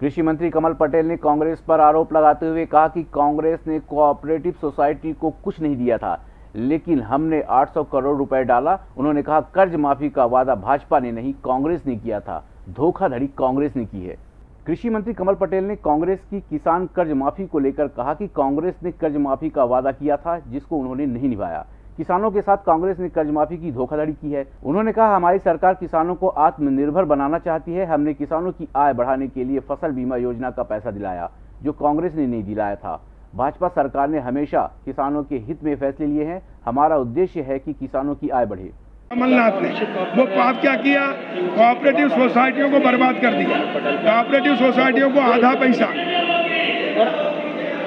कृषि मंत्री कमल पटेल ने कांग्रेस पर आरोप लगाते हुए कहा कि कांग्रेस ने कोऑपरेटिव सोसाइटी को कुछ नहीं दिया था, लेकिन हमने 800 करोड़ रुपए डाला। उन्होंने कहा, कर्ज माफ़ी का वादा भाजपा ने नहीं, कांग्रेस ने किया था। धोखाधड़ी कांग्रेस ने की है। कृषि मंत्री कमल पटेल ने कांग्रेस की किसान कर्ज माफ़ी को लेकर कहा कि कांग्रेस ने कर्ज माफ़ी का वादा किया था, जिसको उन्होंने नहीं निभाया। किसानों के साथ कांग्रेस ने कर्ज माफ़ी की धोखाधड़ी की है। उन्होंने कहा, हमारी सरकार किसानों को आत्मनिर्भर बनाना चाहती है। हमने किसानों की आय बढ़ाने के लिए फ़सल बीमा योजना का पैसा दिलाया, जो कांग्रेस ने नहीं दिलाया था। भाजपा सरकार ने हमेशा किसानों के हित में फैसले लिए हैं। हमारा उद्देश्य है कि किसानों की आय बढ़े। कमलनाथ ने, वो पाप क्या किया? कोऑपरेटिव सोसाइटियों को बर्बाद कर दिया। कोऑपरेटिव सोसाइटियों को आधा पैसा।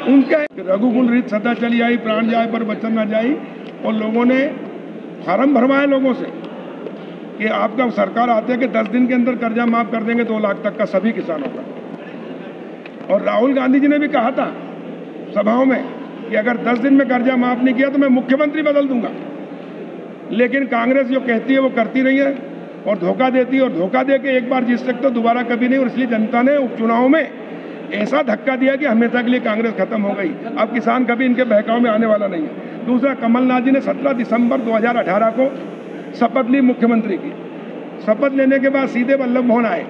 उनके रघुकुल रीत सदा चली आई, प्राण जाए पर वचन न जाई। और लोगों ने फार्म भरवाए लोगों से कि आपका सरकार आते कि दस दिन के अंदर कर्जा माफ़ कर देंगे, दो लाख तक का सभी किसानों का। और राहुल गांधी जी ने भी कहा था सभाओं में कि अगर दस दिन में कर्जा माफ़ नहीं किया तो मैं मुख्यमंत्री बदल दूँगा। लेकिन कांग्रेस जो कहती है वो करती नहीं है और धोखा देती है और धोखा दे के एक बार जीत सकते हो, दोबारा कभी नहीं। और इसलिए जनता ने उपचुनाव में ऐसा धक्का दिया कि हमेशा के लिए कांग्रेस खत्म हो गई। अब किसान कभी इनके बहकाव में आने वाला नहीं है। दूसरा कमलनाथ जी ने 17 दिसंबर 2018 को शपथ ली मुख्यमंत्री की। शपथ लेने के बाद सीधे वल्लभ भवन आए।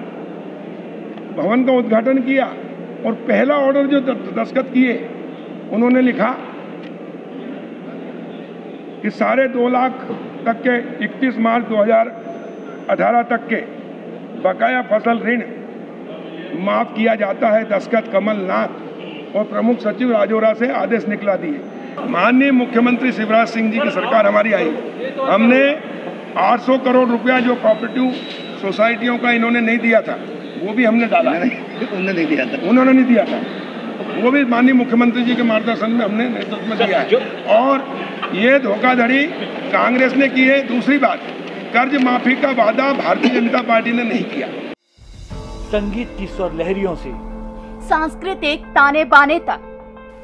भवन का उद्घाटन किया और पहला ऑर्डर जो दस्तखत किए, उन्होंने लिखा कि साढ़े दो लाख तक के 31 मार्च 2018 तक के बकाया फ़सल ऋण माफ़ किया जाता है दस्खत कमलनाथ और प्रमुख सचिव राजौरा से आदेश निकला दिए। माननीय मुख्यमंत्री शिवराज सिंह जी की सरकार हमारी आई। हमने 800 करोड़ रुपया जो कोऑपरेटिव सोसाइटियों का इन्होंने नहीं दिया था वो भी हमने डाला। उन्होंने नहीं दिया था। उन्होंने नहीं दिया था। वो भी माननीय मुख्यमंत्री जी के मार्गदर्शन में हमने नेतृत्व में दिया है। और ये धोखाधड़ी कांग्रेस ने की है। दूसरी बात कर्ज माफ़ी का वादा भारतीय जनता पार्टी ने नहीं किया। संगीत की स्वर लहरियों से। सांस्कृतिक ताने बाने तक।